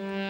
Mm-hmm.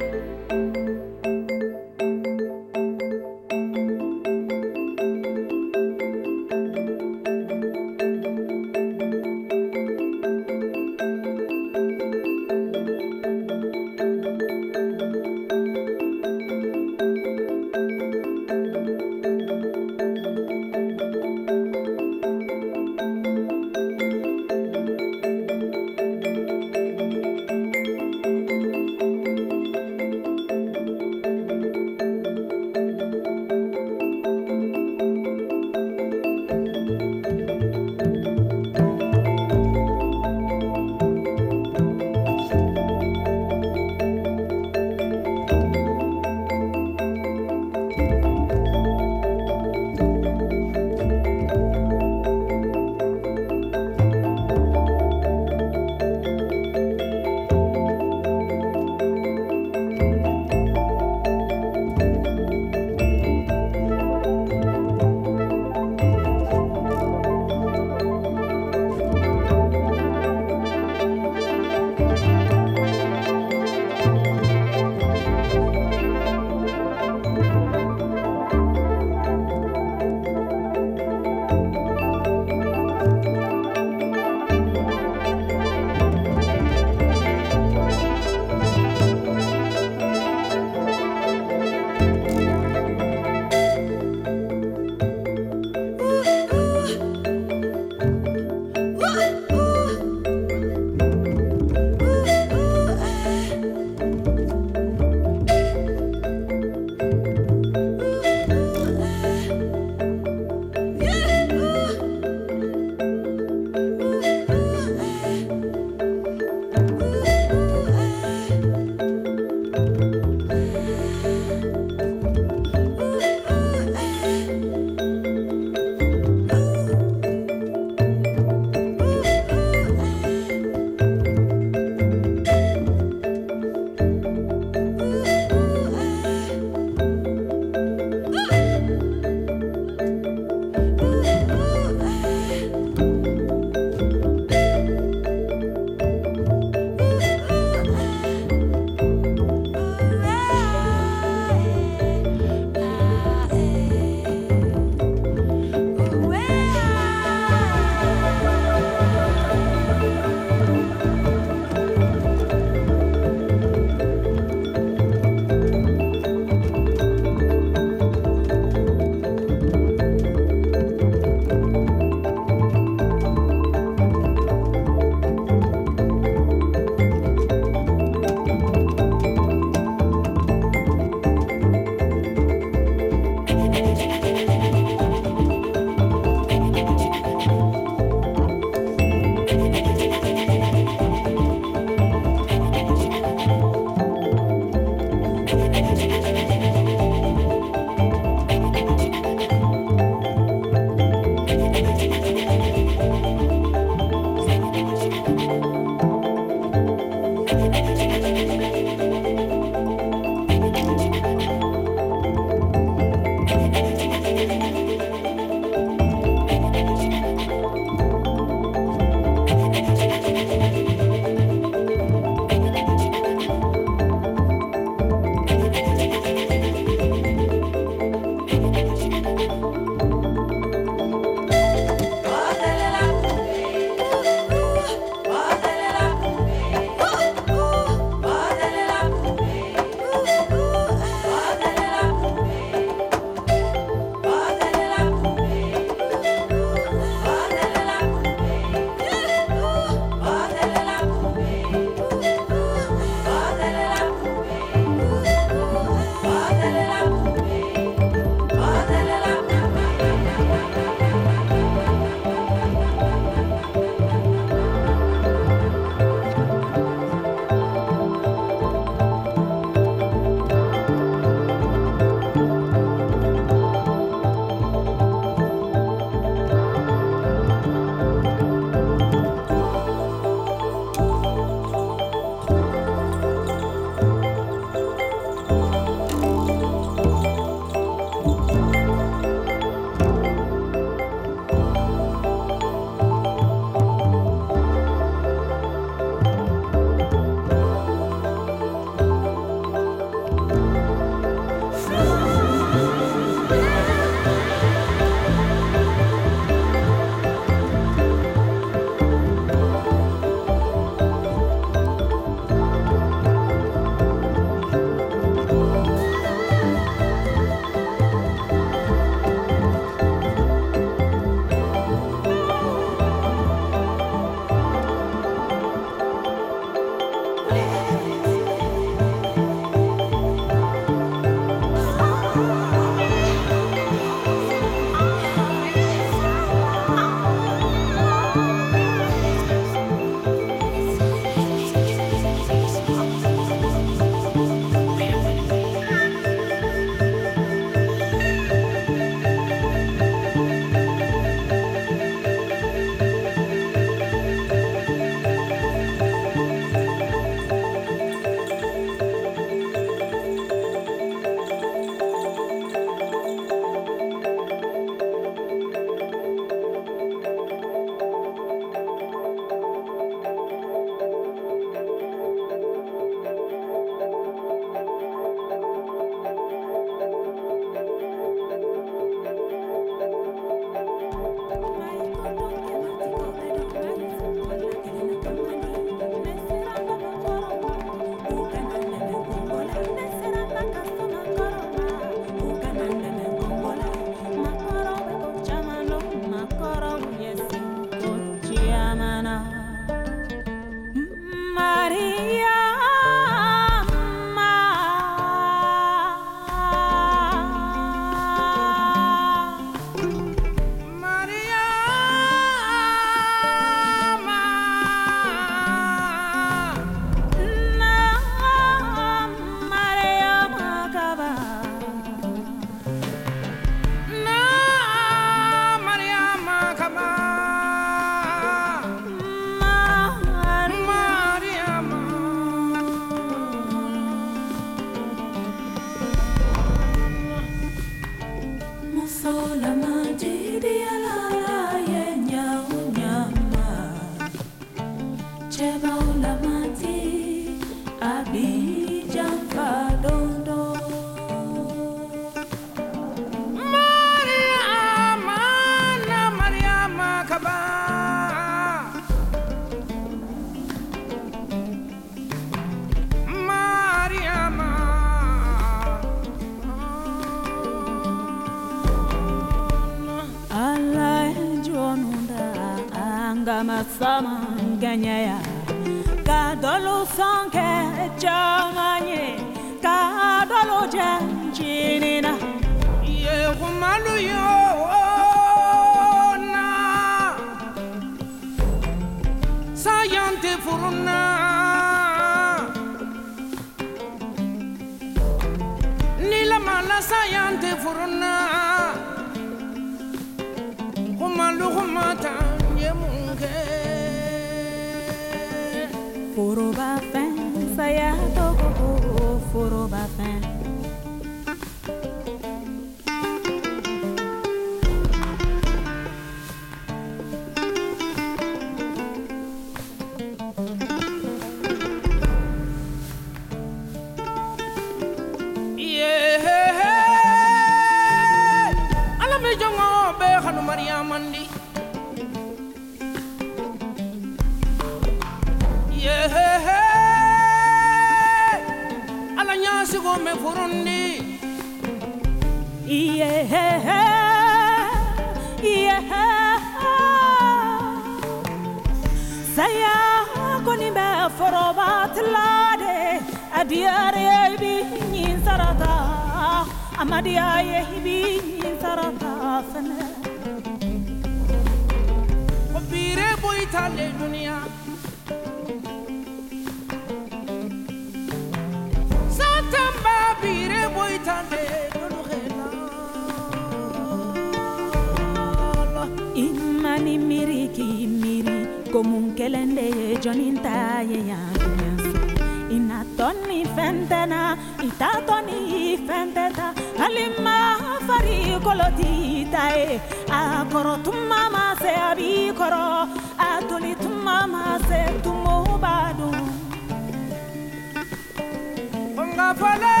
Nga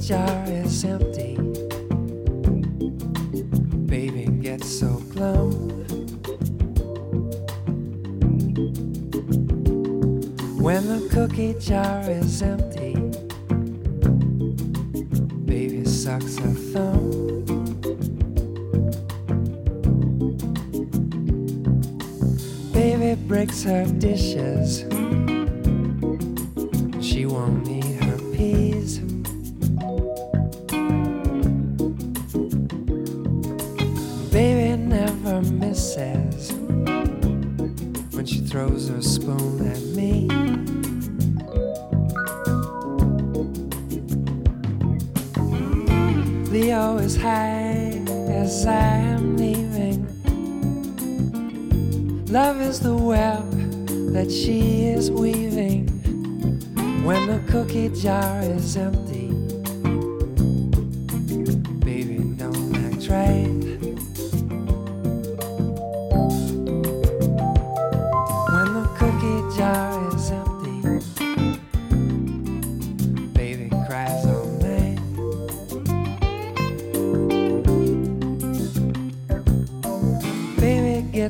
jar is empty. Baby gets so glum. When the cookie jar is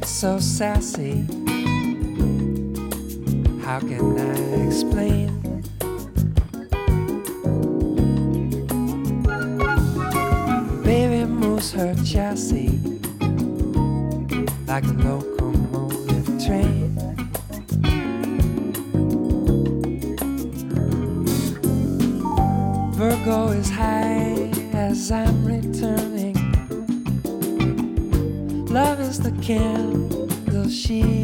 get so sassy? How can I explain? Baby moves her chassis like a locomotive train. Virgo is high as I'm returning. Love is the kill she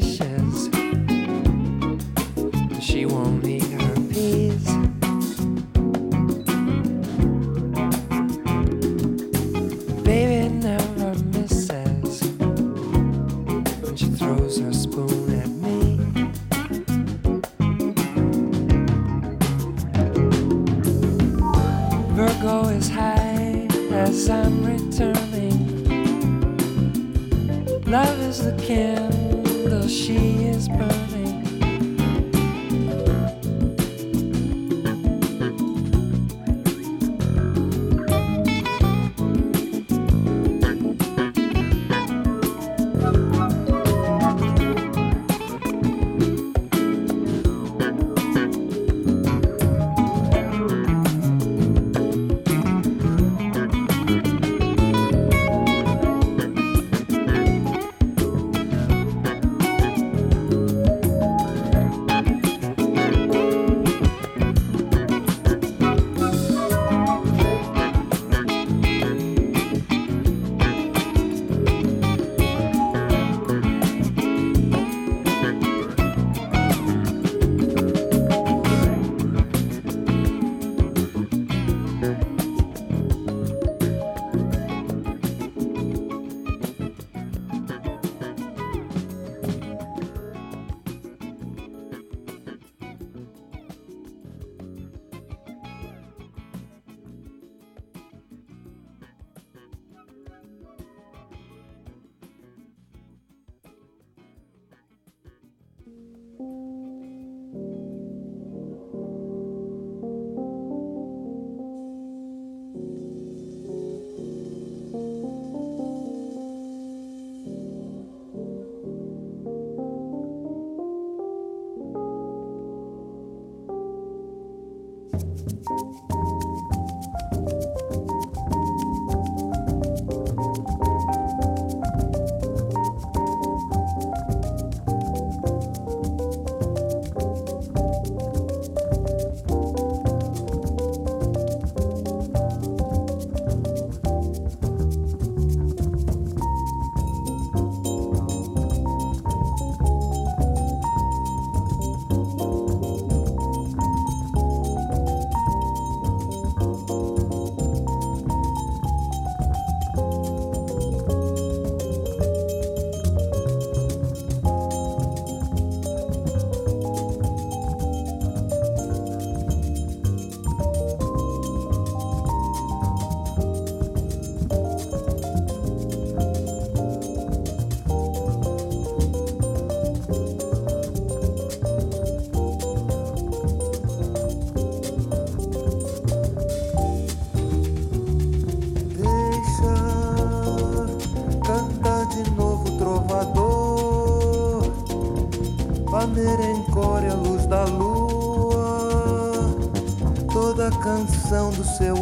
condition.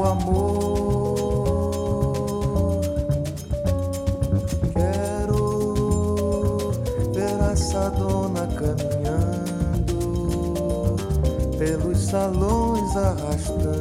amor. Quero ver essa dona caminhando pelos salões arrastando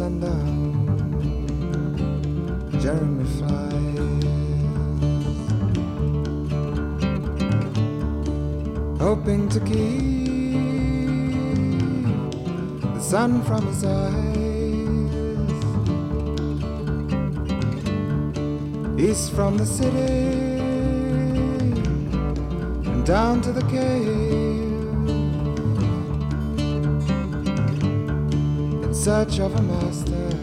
sundown, Jeremy flies, hoping to keep the sun from his eyes. East from the city and down to the cave. Search of a master,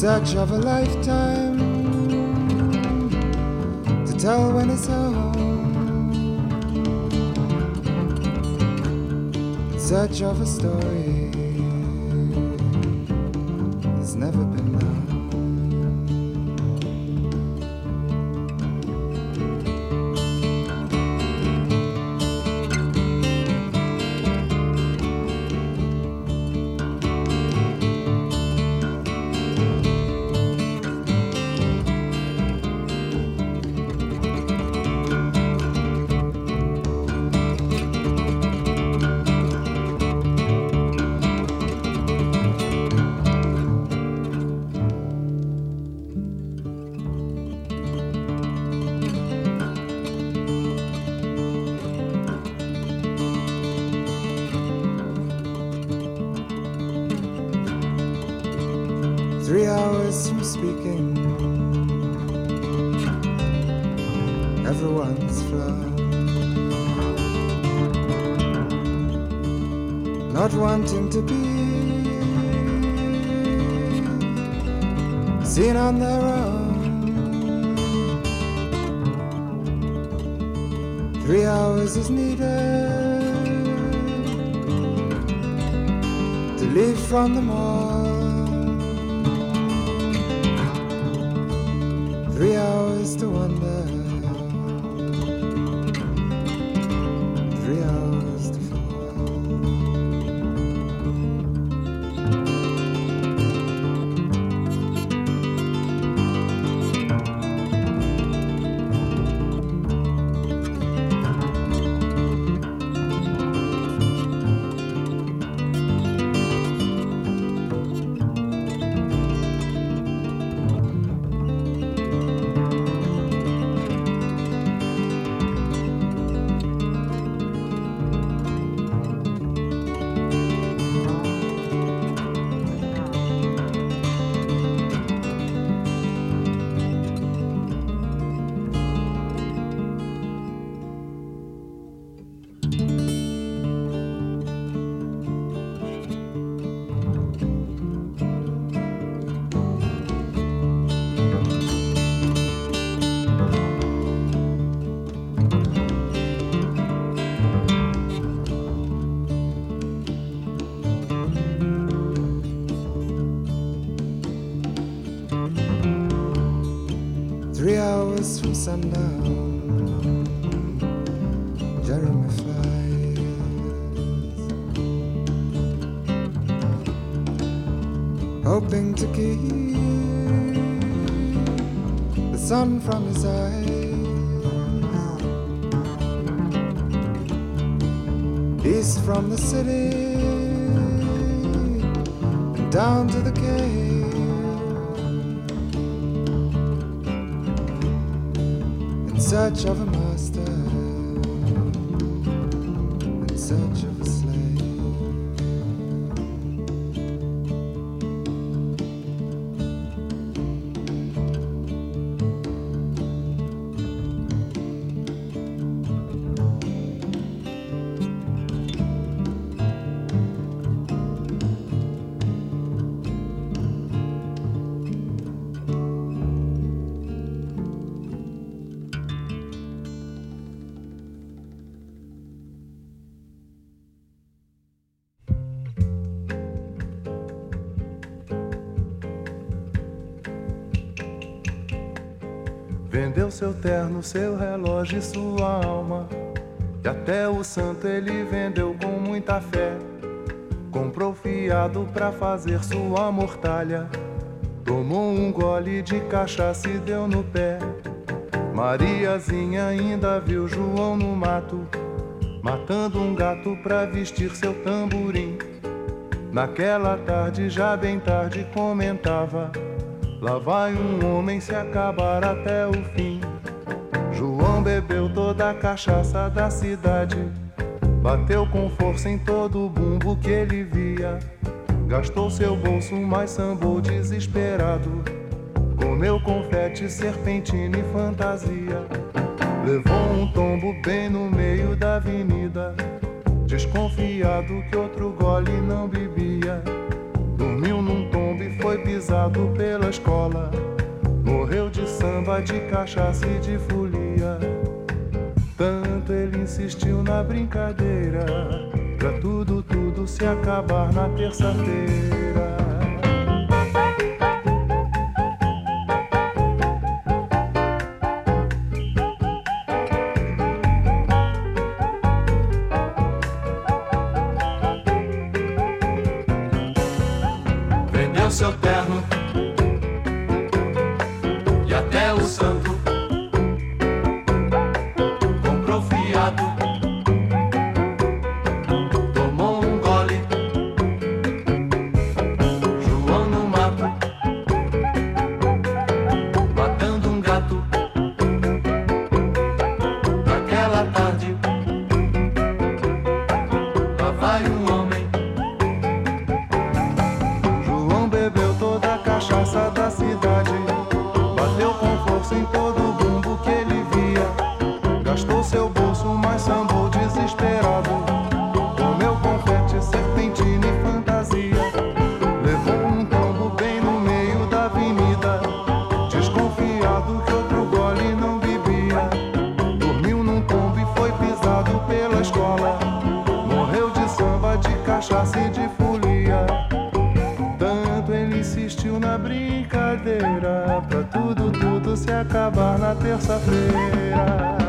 search of a lifetime to tell when it's home. Search of a story sundown, Jeremy flies. Hoping to keep the sun from his eyes. East from the city and down to the cave. Search of a terno, seu relógio e sua alma. E até o santo ele vendeu com muita fé. Comprou fiado pra fazer sua mortalha. Tomou um gole de cachaça e deu no pé. Mariazinha ainda viu João no mato, matando um gato pra vestir seu tamborim. Naquela tarde, já bem tarde, comentava. Lá vai um homem se acabar até o fim. Toda a cachaça da cidade. Bateu com força em todo o bumbo que ele via. Gastou seu bolso, mas sambou desesperado. Comeu confete, serpentina e fantasia. Levou um tombo bem no meio da avenida. Desconfiado que outro gole não bebia. Dormiu num tombo e foi pisado pela escola. Morreu de samba, de cachaça e de folia. Tanto ele insistiu na brincadeira. Pra tudo, tudo se acabar na terça-feira. Brincadeira. Pra tudo, tudo se acabar na terça-feira.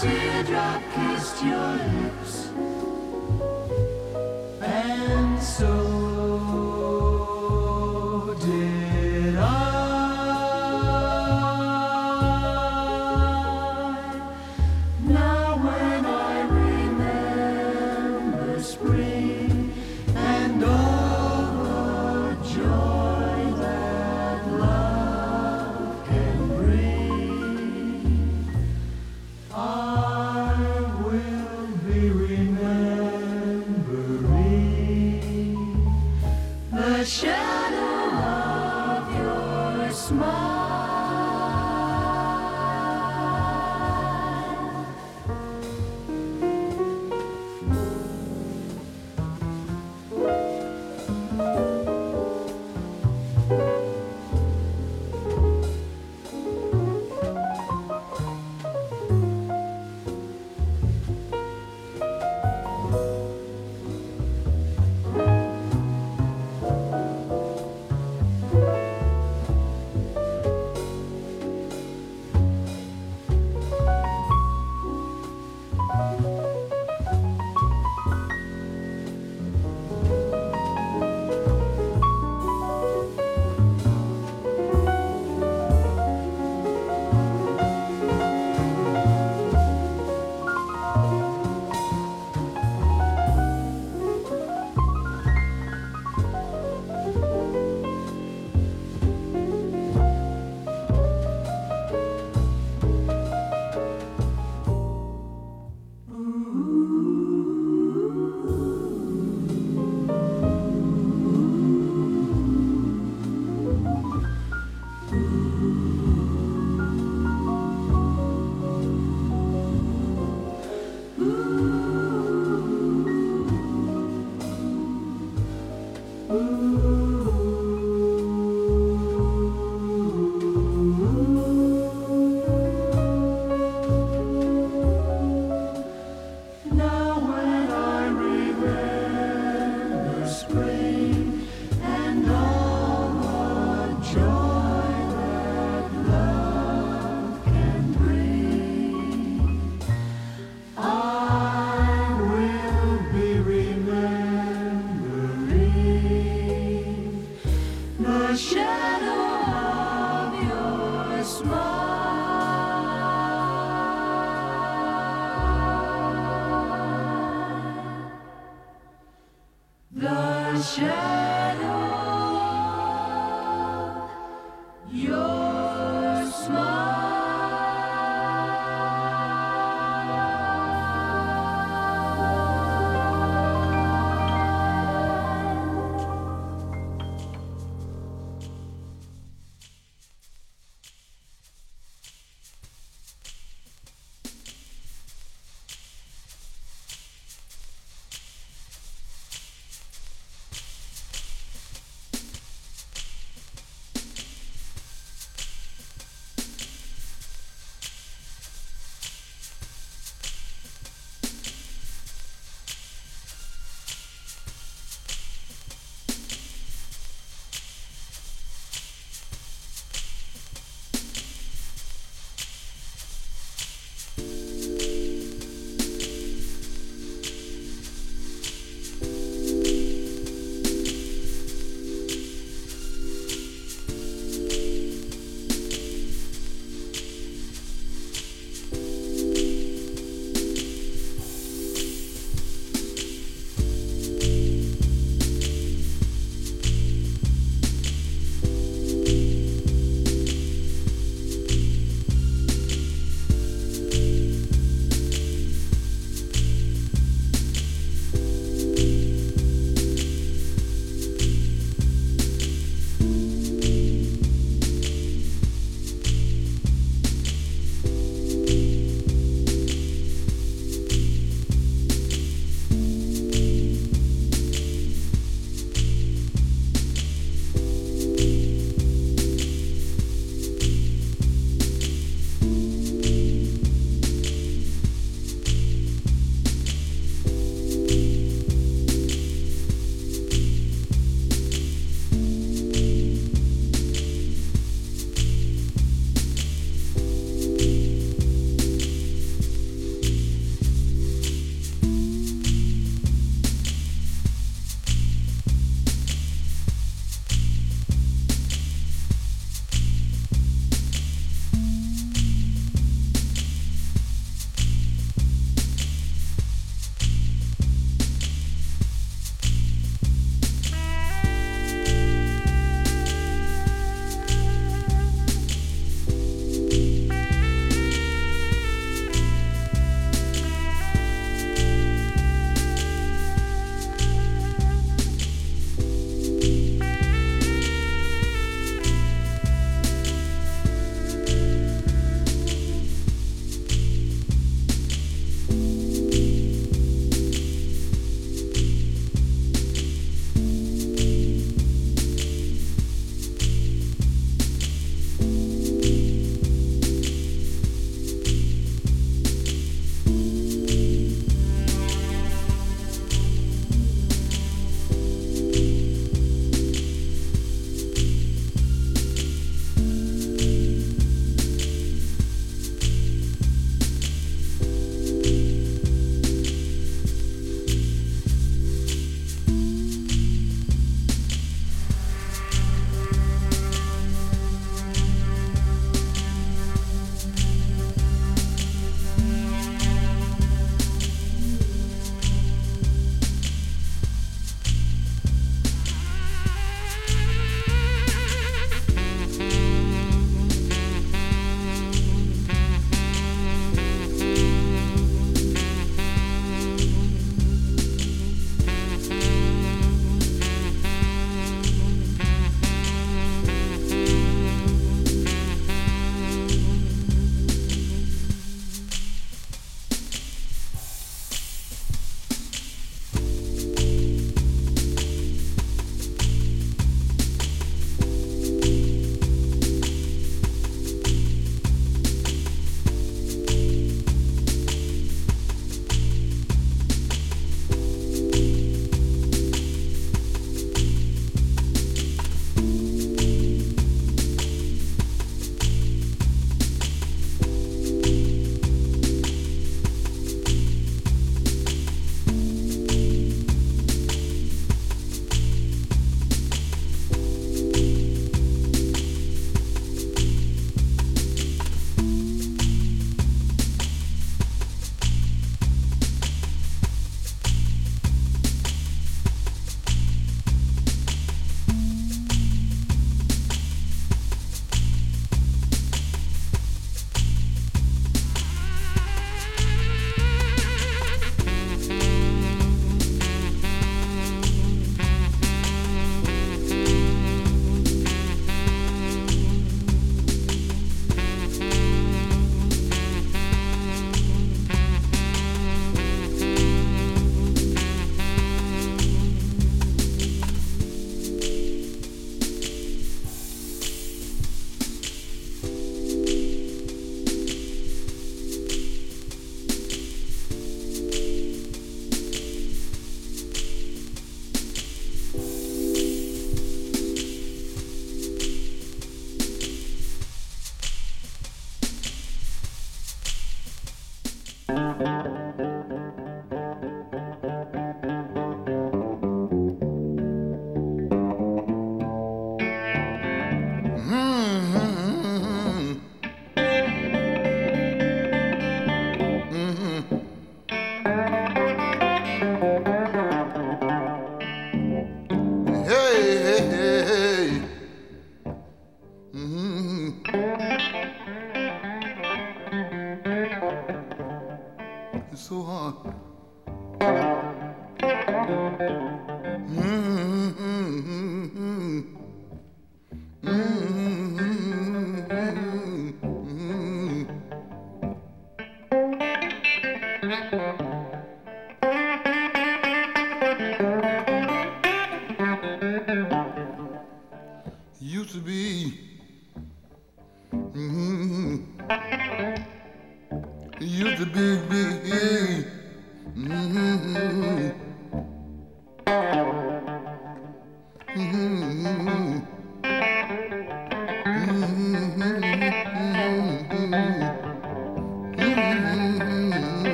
teardrop kissed your lips.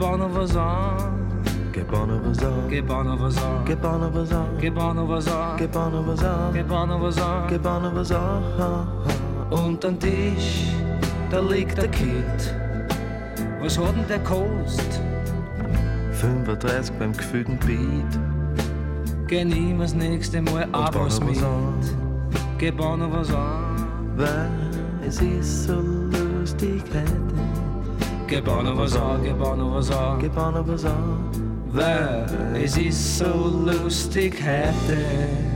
Gebana was on. Gebana was on. Gebana was on. Gebana was on. Gebana was on. Gebana was on. Gebana was on. Gebana was on. Und am Tisch, da liegt der Kind. Was hat denn der kost? 35 beim gefühlten Beat. Geh niemals nächste Mal Abos mit. Gebana was an. Weil es ist so lustig, hey. Gib on a bazaar, gib on a bazaar, gib on a bazaar. There is he so loose, stick there.